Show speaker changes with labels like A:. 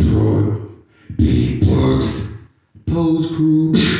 A: control. Big pose crew.